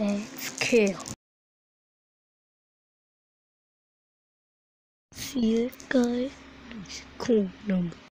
That's kill. See it, guys? Cool number.